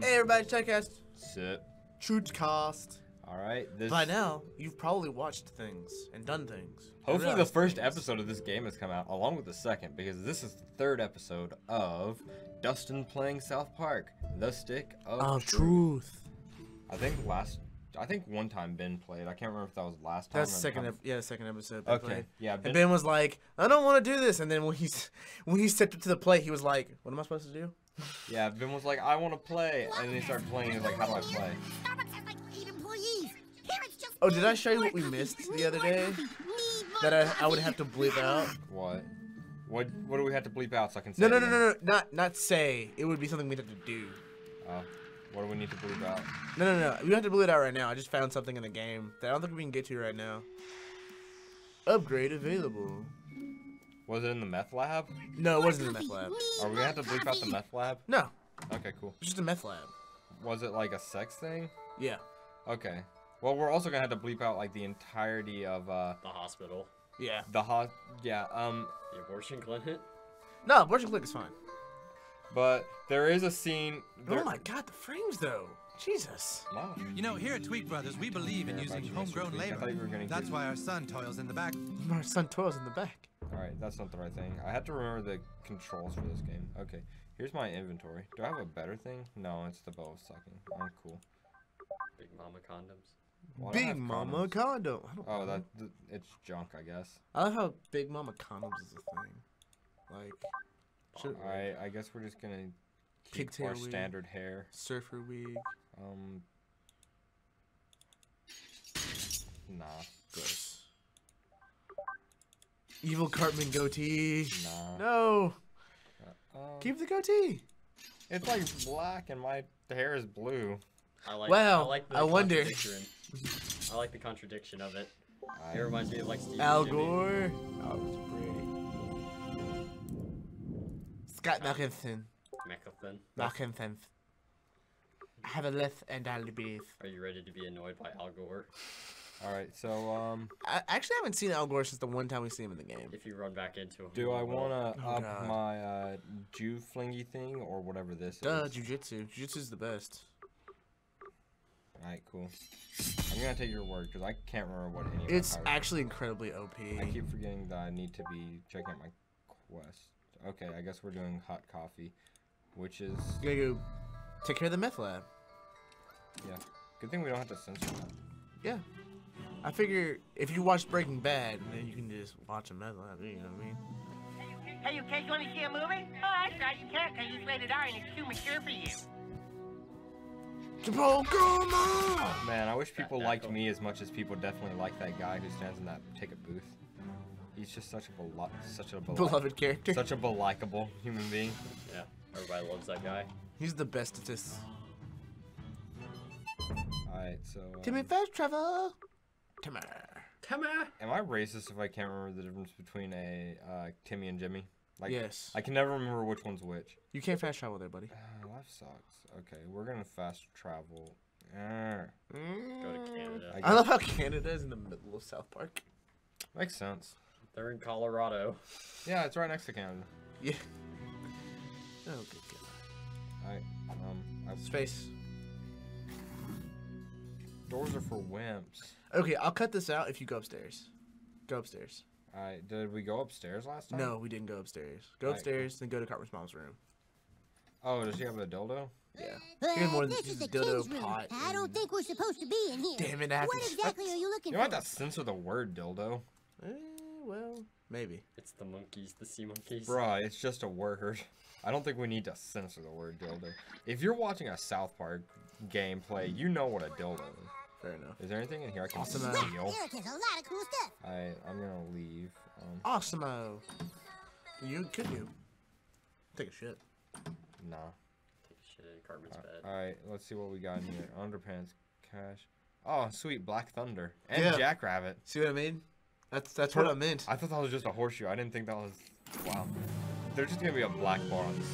Hey everybody, Chattcast. Sit. Shootcast. All right. This. By now, you've probably watched things and done things. Hopefully, the first things. episode of this game has come out along with the second because this is the third episode of Dustin playing South Park: The Stick of of truth. I think last. I think one time Ben played. I can't remember if that was last time. That's second, time- yeah, the second episode. they Okay. played. Yeah. Ben, And Ben was like, "I don't want to do this," and then when he's when he stepped up to the plate, he was like, "What am I supposed to do?" Yeah. Ben was like, "I want to play," and then he started playing. He was like, "How do I play?" Starbucks has like eight employees. Here it's just Oh, did I show you what we missed the other day? coffee, me, more That I, I would have to bleep out. What? What? What do we have to bleep out so I can say? No, no, no, no, no, not not say. It would be something we'd have to do. Oh, what do we need to bleep out? No, no, no. We don't have to bleep it out right now. I just found something in the game that I don't think we can get to right now. Upgrade available. Was it in the meth lab? No, it wasn't in the meth lab. Are we gonna have to bleep out the meth lab? No, Okay, cool. it's just a meth lab. Was it like a sex thing? Yeah. Okay. Well, we're also gonna have to bleep out like the entirety of uh the hospital, Yeah. the hot. Yeah. Um. the abortion clinic. No, abortion clinic is fine. But there is a scene. There, Oh my god, the frames though. Jesus. Wow. You know, here at Tweek Brothers, we believe in using homegrown labor. thought you were gonna That's why our son toils in the back. Our son toils in the back. All right, that's not the right thing. I had to remember the controls for this game. Okay. Here's my inventory. Do I have a better thing? No, it's the bow of sucking. I'm cool. Big Mama condoms. Why Big have Mama condoms? condom. Oh, that th- it's junk, I guess. I love how Big Mama condoms is a thing. Like, should, All right, I guess we're just gonna keep our wig. standard hair. surfer wig. Um. Nah. Gross. Evil Cartman goatee. Nah. No. Um, Keep the goatee. It's like black and my hair is blue. I like. Wow, I like the I wonder. I like the contradiction of it. It reminds me of like Steve Al. Gore. Oh, it's pretty. Scott Malkinson. Mechathan. Malkinson. I have a left and I'll breathe. Are you ready to be annoyed by Al Gore? All right, so um, I actually haven't seen Al Gore since the one time we see him in the game. If you run back into him. do I want to Oh, up God. my uh Jew flingy thing or whatever this Duh, is? jujitsu. Jujitsu's the best. All right, cool. I'm gonna take your word because I can't remember what any. It's my powers actually incredibly OP. I keep forgetting that I need to be checking out my quest. Okay, I guess we're doing hot coffee, which is You gotta go take care of the meth lab. yeah. Good thing we don't have to censor that. Yeah. I figure if you watch Breaking Bad, then you can just watch a meth lab. You know what I mean? Hey, you kids want to see a movie? Oh, that's right, you can't because it's rated R and it's too mature for you. Pokemon! Man, I wish people liked tackle. me as much as people definitely like that guy who stands in that ticket booth. He's just such a belo- such a belo- Beloved character. such a belikable human being. Yeah. Everybody loves that guy. He's the bestest. Alright, so uh, Timmy fast travel. Timmy. Come on. am I racist if I can't remember the difference between a uh, Timmy and Jimmy? Like, yes. I can never remember which one's which. You can't fast travel there, buddy. Uh, life sucks. Okay, we're gonna fast travel. Uh, Go to Canada. I I love how Canada is in the middle of South Park. makes sense. They're in Colorado. Yeah, it's right next to Canada. Yeah. Oh, good God. Alright, um, I, Space. Doors are for wimps. Okay, I'll cut this out if you go upstairs. Go upstairs. Alright, did we go upstairs last time? No, we didn't go upstairs. Go Right. upstairs, then go to Cartman's mom's room. Oh, does she have a dildo? Yeah. Uh, more this just is a the dildo kid's room. pot. I don't think we're supposed to be in here. Damn it, I What exactly are you looking You for? might have to censor the word dildo. Eh, well, maybe. It's the monkeys, the sea monkeys. Bruh, it's just a word. I don't think we need to censor the word dildo. If you're watching a South Park gameplay, you know what a dildo is. Fair enough. Is there anything in here I can Awesome, steal? Wow, Eric has a lot of cool stuff. I, I'm gonna leave. Um, Awesome. You could you Take a shit. nah. Take a shit in Cartman's Uh, bed. Alright, let's see what we got in here. Underpants, cash. Oh, sweet, Black Thunder. And Yeah. Jackrabbit. See what I mean? That's that's what I meant. I thought that was just a horseshoe. I didn't think that was. Wow. There's just gonna be a black bar on this.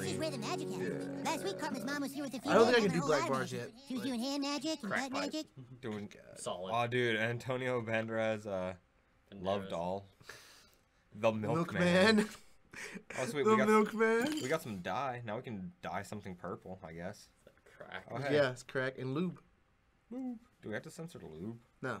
This is where the magic happens. Last week, Cartman's mom was here with a few I don't think I can do a whole black lot bars yet. She was Like- doing hand magic and Crack butt magic. Doing. Solid. Oh, dude, Antonio Banderas, uh, loved Banderas. all. The milkman. Milkman. Oh, sweet, the we got- milkman. We got some dye. Now we can dye something purple, I guess. crack. Oh, hey. Yeah, it's crack and lube. Lube. Do we have to censor the lube? No.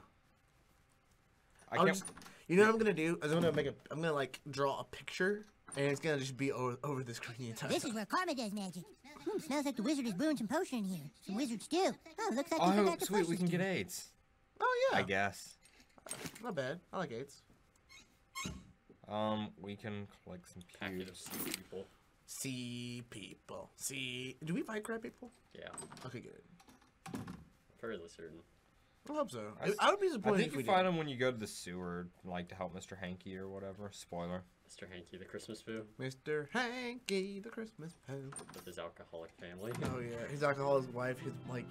I I'll can't. just, you know what I'm gonna do? I'm gonna make a. I'm gonna like draw a picture, and it's gonna just be over, over the screen the entire This time. is where Karma does magic. Hmm, smells like the wizard is brewing some potion in here. Some wizards stew. Oh, looks like you Oh, forgot to sweet. We can get stew. AIDS. Oh yeah, I guess. not bad. I like AIDS. Um, we can collect some Packet of sea people. See people. See. Do we fight crab people? Yeah, Okay, good. fairly certain. I hope so. I, I would be I disappointed think if you we find did. them when you go to the sewer, like to help Mr. Hanky or whatever. Spoiler. Mr. Hanky, the Christmas foo, Mr. Hanky, the Christmas poo. with his alcoholic family. Oh yeah, his alcoholic wife, his like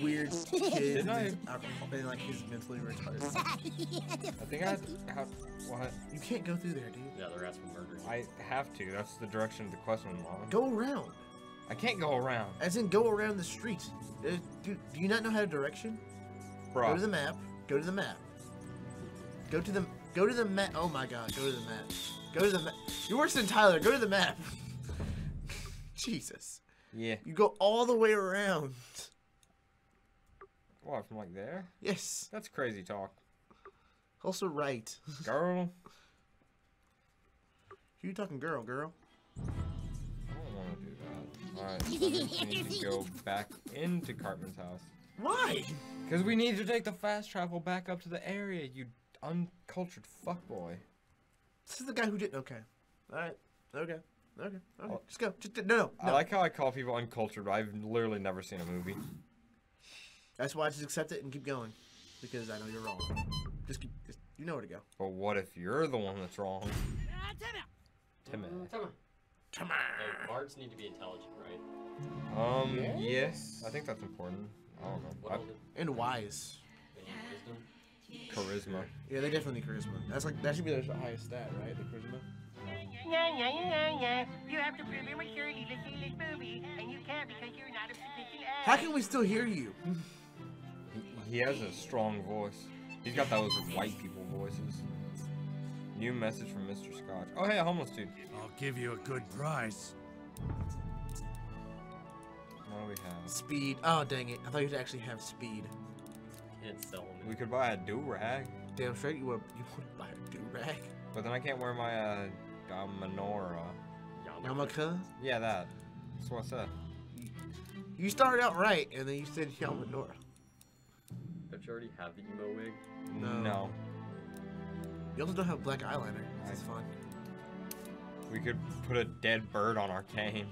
weird kids, Didn't and his I- alcohol, and like his mentally retarded. I think I have. What? You can't go through there, dude. Yeah, the rats were murdered. I have to. That's the direction of the question, Mom. Go around. I can't go around. As in, go around the street. Uh, Dude, do you not know how to direction? Go to the map. Go to the map. Go to the go to the map. Oh my god, go to the map. Go to the map. You're worse than Tyler. Go to the map. Jesus. Yeah. You go all the way around. What, from like there? Yes. That's crazy talk. Also right. Girl. Who you talking girl, girl? I don't want to do that. Alright, so we need to go back into Cartman's house. Why? Because we need to take the fast travel back up to the area, you uncultured fuckboy. This is the guy who did. Okay. All right. Okay. Okay. Okay. Oh. Just go. Just no. No. I no. like how I call people uncultured, but I've literally never seen a movie. That's why I just accept it and keep going, because I know you're wrong. Just keep. Just, you know where to go. But what if you're the one that's wrong? Timmy. Come on. Come Hey, bards need to be intelligent, right? Um, Yes. yes. I think that's important. I don't know. I- And wise. They need wisdom. charisma. Yeah, they definitely need charisma. That's like that should be their highest stat, right? The charisma. Yeah, yeah, yeah, yeah. You have to prove your maturity to see this movie, and you can't because you're not a sufficient age. How can we still hear you? He, he has a strong voice. He's got those white people voices. New message from Mr. Scotch. Oh, hey, a homeless dude. I'll give you a good price. What do we have? Speed. Oh dang it! I thought you'd actually have speed. Can't sell them. We could buy a do-rag, Damn straight you would. You would buy a do rag. but then I can't wear my, uh, menorah. Yamaka. Yeah, that. That's what I said. You started out right, and then you said Yamanora. Don't you already have the emo wig? No. no. You also don't have black eyeliner. That's fun. We could put a dead bird on our cane.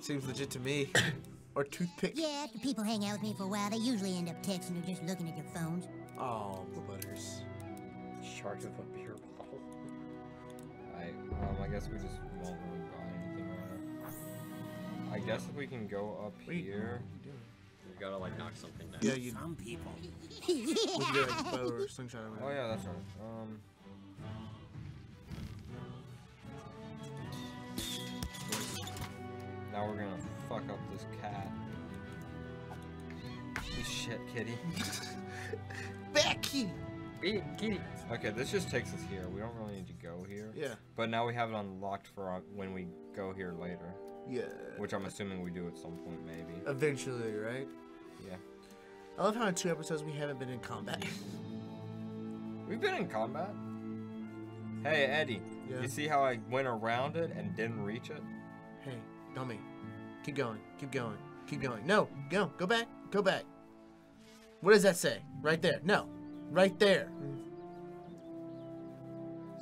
Seems legit to me. or toothpick. Yeah, after people hang out with me for a while, they usually end up texting or just looking at their phones. Oh, butters. Shark of a beer bottle. I, um, I guess we just won't really buy anything right now. I guess if we can go up What are you- here. You gotta like knock something down. Yeah, you. Some people. We could get like bow or slingshot. Or Oh yeah, that's right. Um. Now we're gonna fuck up this cat. Holy shit, kitty. Becky. Beat kitty. Okay, this just takes us here. We don't really need to go here. Yeah. But now we have it unlocked for uh, when we go here later. Yeah. Which I'm assuming we do at some point, maybe. Eventually, right? Yeah. I love how in two episodes we haven't been in combat. We've been in combat. Hey, Eddie. Yeah. You see how I went around it and didn't reach it? hey, dummy. Keep going. Keep going. Keep going. No, go. Go back. Go back. What does that say? Right there. No. Right there.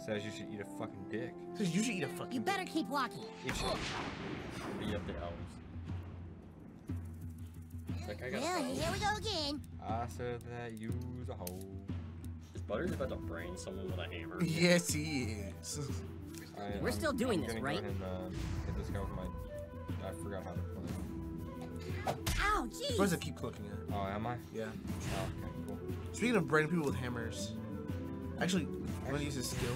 Says you should eat a fucking dick. Says you should eat a fucking. You better keep walking. Eat shit. Beat up the elves. Like I got Well, here we go again. I said that you's a hoe. Is Butters about to brain someone with a hammer? Yes, he is. I, We're still doing I'm this, right? Go ahead and, uh, hit this guy with my. I forgot how to play. Ow, You're supposed to keep clicking it. Oh, am I? Yeah. Oh, okay, cool. Speaking of braining people with hammers, actually, I'm gonna use his skill,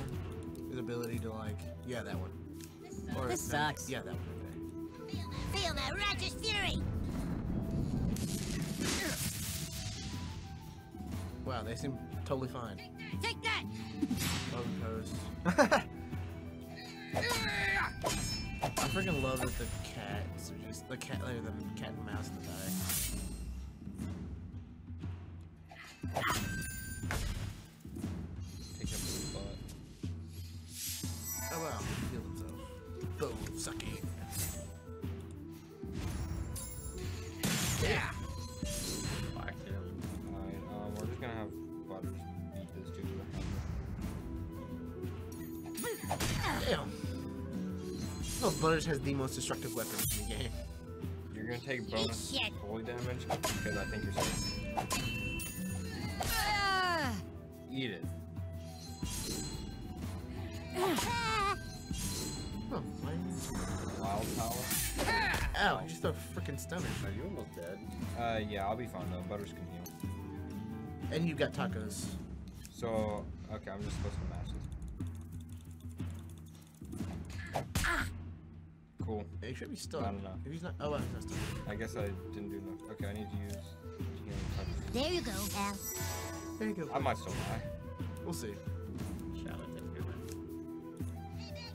his ability to like, yeah, that one. Or, This sucks. Yeah, that one. Okay. Feel my righteous fury. Wow, they seem totally fine. Take that. Love post. I freaking love that the cats are just the cat, like the cat and mouse in the. No, Butters has the most destructive weapons in the game. You're gonna take bonus holy damage because I think you're safe. Ah! Eat it. Oh, why? Wild power. Ow, you just a freaking stunner. Are you almost dead? Uh, yeah, I'll be fine though. Butters can heal. And you got tacos. So, okay, I'm just supposed to match this. Cool. Yeah, He should be stunned. I don't know. If he's not, oh, well, he's not stunned. I guess I didn't do enough. Okay, I need to use. There you go, Al. There you go. I might still die. We'll see. Shout out to him.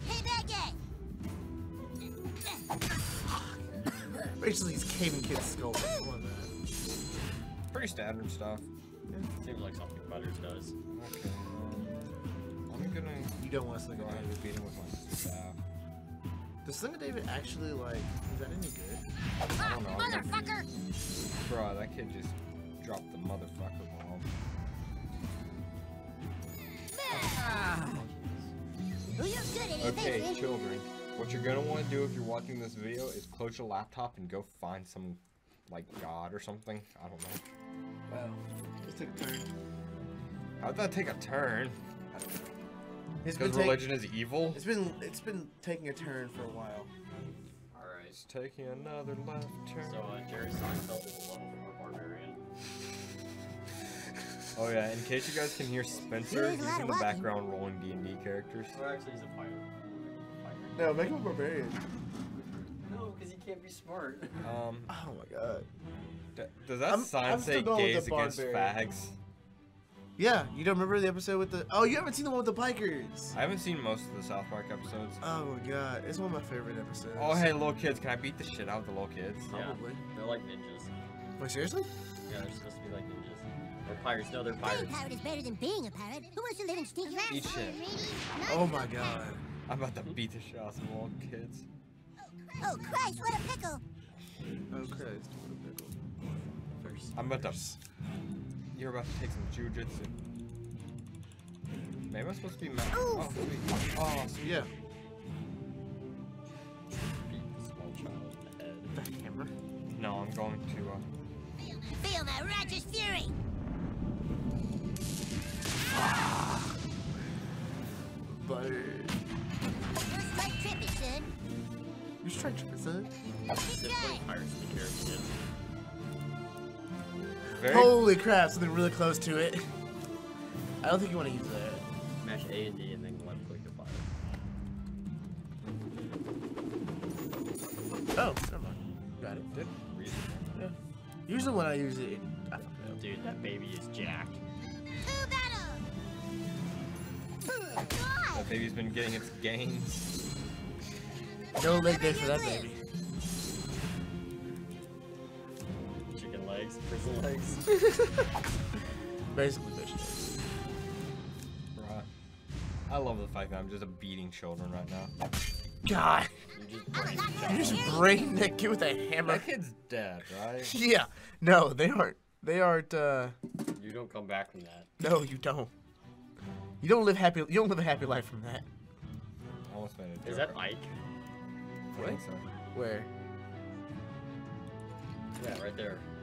Hey, bad guy! Basically, he's caving kid's skull. I love that. Pretty standard stuff. Seems like something Butters does. Okay. Um, I'm gonna You don't want to sling go ahead and beat him with my staff. Does Sling a David actually, like, is that any good? I don't know. I'm Motherfucker! Bro, that kid just dropped the motherfucker bomb. Well, you're good at it, Okay, children. What you're gonna want to do if you're watching this video is close your laptop and go find some, like, god or something. I don't know. Wow. Let's take a turn. How'd that take a turn? It's been, Because take- religion is evil? it's been it's been taking a turn for a while. Alright. It's taking another left turn. So, uh, Jerry Seinfeld is a level from a barbarian. Oh yeah, in case you guys can hear Spencer, There is he's in the background rolling D&D characters. Or actually, he's a fighter. Fighter. No, make him a barbarian. No, because he can't be smart. Um, Oh my god. d- does that I'm- sign I'm say still going with gays against barbarian. fags? Yeah, you don't remember the episode with the? Oh, you haven't seen the one with the bikers. I haven't seen most of the South Park episodes. Oh my god, it's one of my favorite episodes. Oh hey, little kids, can I beat the shit out of the little kids? Yeah. Probably. They're like ninjas. Wait, seriously? Yeah, they're supposed to be like ninjas. Or pirates. No, they're pirates. Being a pirate is better than being a pirate. Who wants to live in stinky Eat shit. Oh my god. I'm about to beat the shit out of some little kids. Oh, Christ, what a pickle! Oh Christ, what a pickle. First. I'm about to. You're about to take some jujitsu. Maybe I'm supposed to be mad. Oh, sweet. Oh, sweet. Yeah. Beat the small child in the head. The hammer. No, I'm going to. Uh, Feel my righteous fury! Butter. First strike trippy, son. You should try tripping, son. Good Just guy. like Pirates of the Caribbean. Very. Holy crap, something really close to it. I don't think you want to use that. Mash A and D and then left click to fire. Oh, never mind. Got it. Did. Yeah. Usually when I use it, I fuck it up. Dude, that baby is jacked. To! That baby's been getting its gains. No leg day for that baby. Legs, prison legs. Basically, bitch. Bruh. I love the fact that I'm just beating children right now. God, You just I'm brain not you gonna just hear brain that kid with a hammer. That kid's dead, right? Yeah. No, they aren't. They aren't. uh You don't come back from that. No, you don't. You don't live happy. You don't live a happy life from that. I almost made it. Is that Ike? I think so. Where? Yeah, right there, next to the.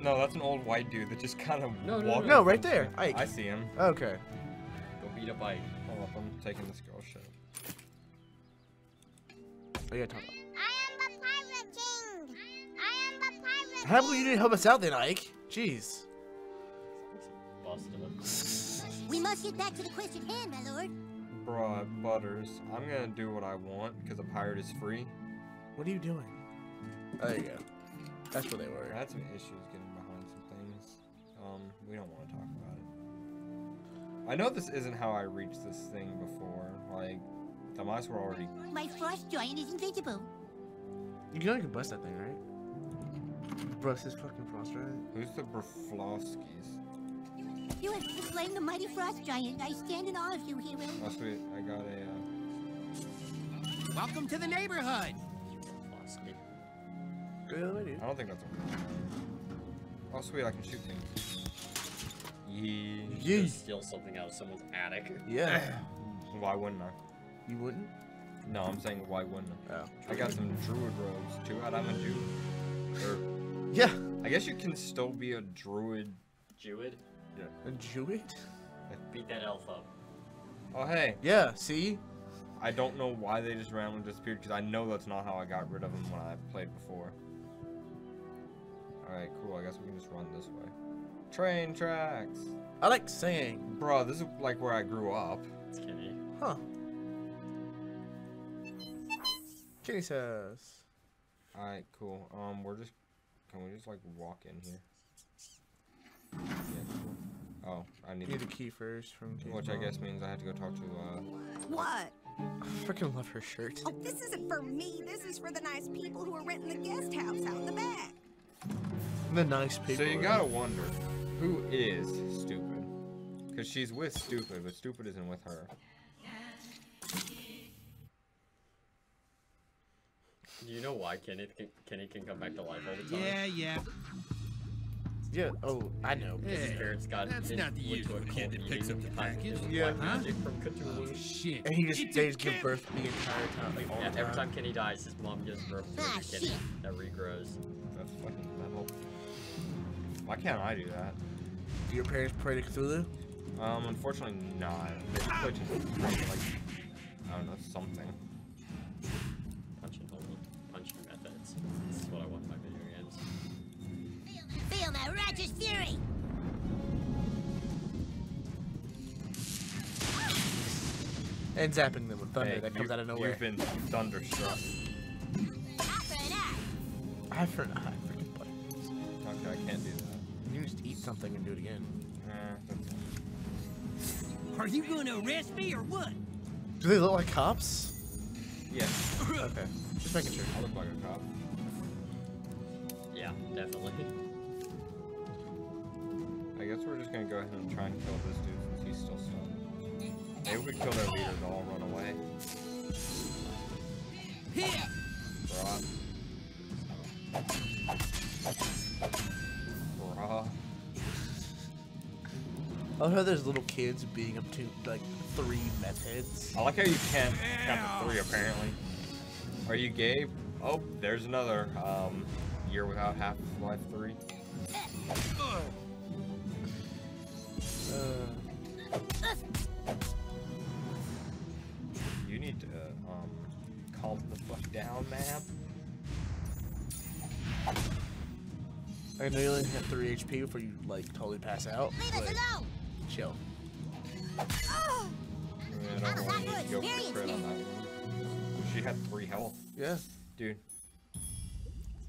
No, that's an old white dude that just kind of No, no, walked. no. No, right there. Ike. I see him. Okay. Go beat up Ike. Hold up, I'm taking this girl shit. Oh yeah, talk. I am the pirate king! I am the pirate How come you didn't help us out then, Ike? Jeez. We must get back to the question hand, my lord. Bruh, Butters, I'm gonna do what I want because a pirate is free. What are you doing? Oh, there you go. That's where they were. I had some issues getting behind some things. Um, we don't want to talk about it. I know this isn't how I reached this thing before. Like, the mice were already. My frost giant is invincible. You can only bust that thing, right? Bust his fucking frost giant. Who's the Broflovskis? You have slain the mighty frost giant. I stand in awe of you, hero. Oh sweet, I got a. Uh, Welcome to the neighborhood. Lost me. Really. I don't think that's a. Oh sweet, I can shoot things. Yee. Yee. Just steal something out of someone's attic. Yeah. Why wouldn't I? You wouldn't? No, I'm saying why wouldn't I? Oh. I got some druid robes too. I'm a Jew. Or er, Yeah. I guess you can still be a druid. Jewid, Yeah. A Druid? beat that elf up. Oh hey, Yeah, see? I don't know why they just randomly disappeared because I know that's not how I got rid of them when I played before. Alright, cool. I guess we can just run this way. Train tracks. I like saying. Bro, this is like where I grew up. It's Kenny. Huh. Kenny says. Alright, cool. Um, we're just. Can we just like walk in here? Yeah, cool. Oh, I need. Need a key first from Kenny's Which I guess means I have to go talk to. uh... What? I freaking love her shirt. Oh, this isn't for me. This is for the nice people who are renting the guest house out in the back. The nice people. So you gotta wonder, who is stupid? Because she's with stupid, but stupid isn't with her. Do you know why Kenny can, Kenny can come back to life all the time? Yeah, yeah. Yeah. Oh, I know. His Hey, parents got that's in- not the went to a usual kid that picks up the and package. Yeah. Huh? magic from Oh, shit. And he just It's they a just give birth the entire time, like all Yeah, the every time. time Kenny dies, his mom gives birth to Ah, a Kenny shit. that regrows. That's fucking metal. Why can't I do that? Do your parents pray to Cthulhu? Um, unfortunately not. They just play just like, I don't know, something. punch Punching hole, punching methods. This is what I want in my video games. Feel my righteous fury. And zapping them with thunder Hey, that comes out of nowhere. You've been thunderstruck. Eye for an eye. I for I freaking just eat something and do it again. Are you going to arrest me or what? Do they look like cops? yeah, Okay. Just making sure. I look like a cop. Yeah, definitely. I guess we're just gonna go ahead and try and kill this dude since he's still stuck. Maybe we kill their leader to all run away. Here. Bruh. I love how there's little kids being up to like three meth heads. I like how you can't count to three apparently. Are you gay? Oh, there's another um year without Half-Life 3. Uh, You need to um calm the fuck down, man. I know you only have three HP before you like totally pass out. Leave us alone. Chill. Oh, I mean, I don't really need to go for crit on that one. She had three health, Yeah. dude.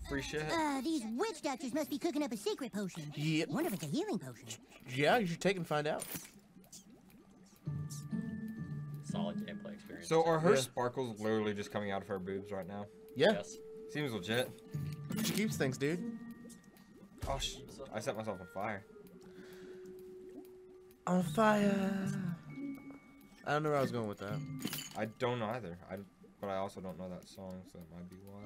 Free shit. uh, these witch doctors must be cooking up a secret potion. Yep. Wonder if it's a healing potion. Yeah, you should take and find out. Solid gameplay experience. So are her Yeah. sparkles literally just coming out of her boobs right now? Yeah. yes. Seems legit. She keeps things, dude. Oh, sh- I set myself on fire. On fire. I don't know where I was going with that. I don't know either. I, but I also don't know that song, so that might be why.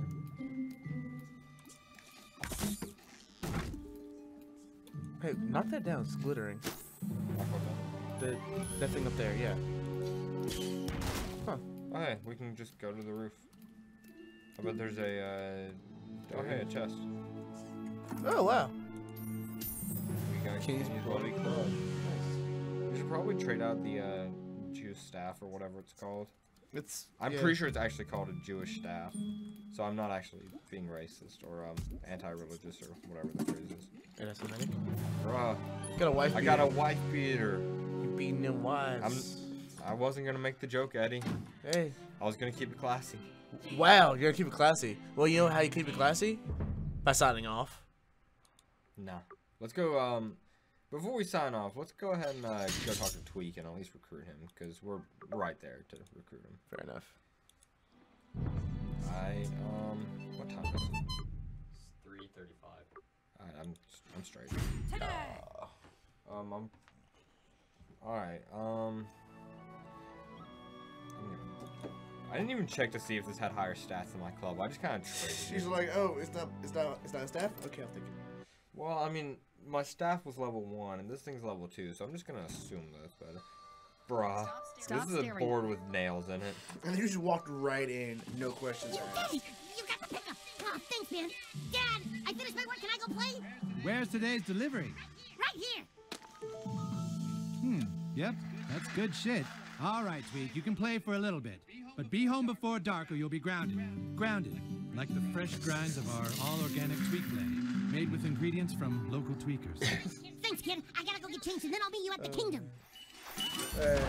Hey, knock that down. It's glittering. Knock what down? The that thing up there, yeah. Oh, hey, we can just go to the roof. I bet there's a, uh... Oh, hey, a chest. Oh wow. We got King's Kenny's Bloody Bloody Club. Nice. We should probably trade out the, uh, Jewish staff or whatever it's called. It's. I'm yeah. pretty sure it's actually called a Jewish staff. So I'm not actually being racist or, um, anti-religious or whatever the phrase is. Anti-Semitic. Bruh, Got a wife. I got a beater. wife beater. You beating them wives. I'm. I wasn't gonna make the joke, Eddie. Hey. I was gonna keep it classy. Wow, you're gonna keep it classy. Well, you know how you keep it classy? By signing off. Nah. Let's go, um, before we sign off, let's go ahead and, uh, go talk to Tweek and at least recruit him, because we're right there to recruit him. Fair enough. I, um, what time is it? It's 335. Alright, I'm, I'm straight. Today. Um, I'm All right. Um. I'm I didn't even check to see if this had higher stats than my club. I just kind of traded. She's it. like, oh, it's not, it's not, it's not a staff. Okay, I'll take it. Well, I mean, my staff was level one, and this thing's level two, so I'm just gonna assume this. But, bruh, Stop this is a board with nails in it. And then you just walked right in, no questions asked. Daddy, you got the pickup. Oh, thanks, man. Dad, I finished my work. Can I go play? Where's today's delivery? Right here. Hmm, yep, that's good shit. All right, Tweek, you can play for a little bit. But be home before dark or you'll be grounded. Grounded, like the fresh grinds of our all-organic Tweek blend, made with ingredients from local tweakers. Thanks, kid. I gotta go get changed, and then I'll meet you at the oh. kingdom. Hey,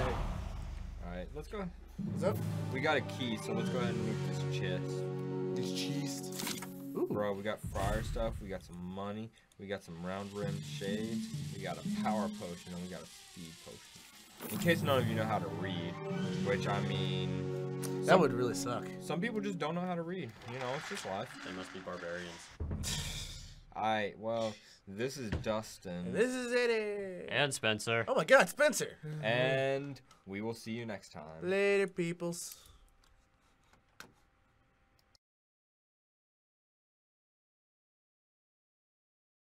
All right, let's go. what's up? We got a key, so let's go ahead and move this chest. It's cheese. Ooh. Bro, we got fire stuff, we got some money, we got some round rimmed shades, we got a power potion, and we got a speed potion. In case none of you know how to read, which I mean, That would really suck. some people just don't know how to read. You know, it's just life. They must be barbarians. I well, this is Dustin, And this is Eddie. And Spencer. Oh my God, Spencer. and we will see you next time. Later, peoples.